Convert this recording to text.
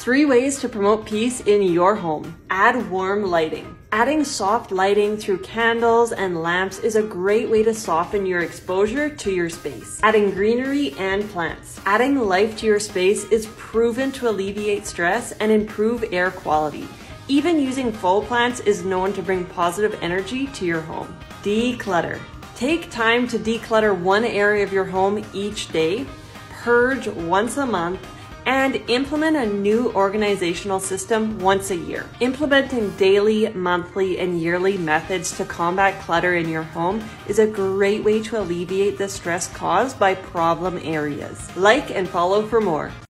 Three ways to promote peace in your home. Add warm lighting. Adding soft lighting through candles and lamps is a great way to soften your exposure to your space. Adding greenery and plants. Adding life to your space is proven to alleviate stress and improve air quality. Even using faux plants is known to bring positive energy to your home. Declutter. Take time to declutter one area of your home each day, purge once a month, and implement a new organizational system once a year. Implementing daily, monthly, and yearly methods to combat clutter in your home is a great way to alleviate the stress caused by problem areas. Like and follow for more.